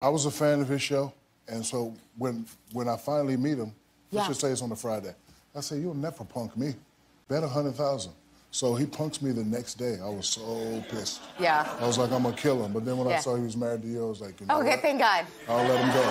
I was a fan of his show, and so when when I finally meet him, Yeah. let's just say it's on a Friday, I say, "You'll never punk me. Bet a hundred thousand. So he punks me the next day. I was so pissed. Yeah. I was like, I'm gonna kill him. But then when I saw he was married to you, I was like, you oh, know Okay, what? thank God. I'll let him go.